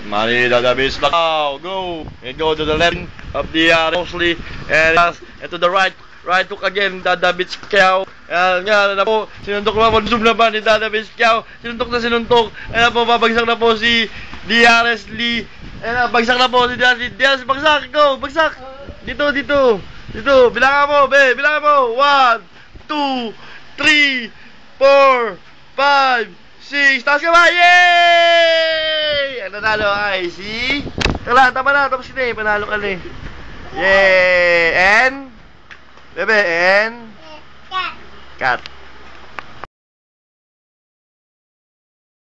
Money Dadabis. Now, go. And go to the left of the uh, mostly. And, and to the right. Right hook again, Dadabits Kyaw. Ayan nga, na po, sinuntok naman, zoom naman ni Dadabits Kyaw. Sinuntok na sinuntok. Ayan po, babagsak na po si DRS Lee. Ayan na, bagsak na po si DRS. DRS, bagsak, go, bagsak. Dito, dito. Dito, bilangan mo, be, bilangan mo. One, two, three, four, five, six. Taas ka ba? Yay! Nanalo ay si... Wala, tama na, tapos na eh. Panalo ka na eh. Yay! And... Bebe, and... Cat.